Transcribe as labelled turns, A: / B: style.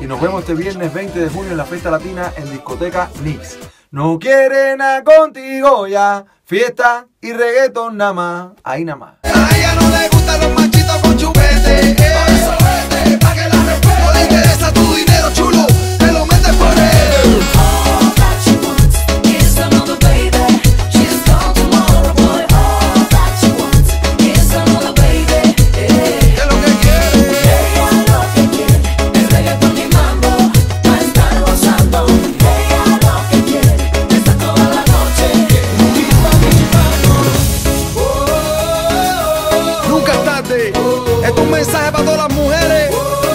A: y nos vemos este viernes 20 de junio en la fiesta latina en discoteca Nix. No quieren a contigo ya, fiesta y reggaeton nada más, ahí nada más.
B: A ella no le gustan los machitos con chupete. es un mensaje para todas las mujeres.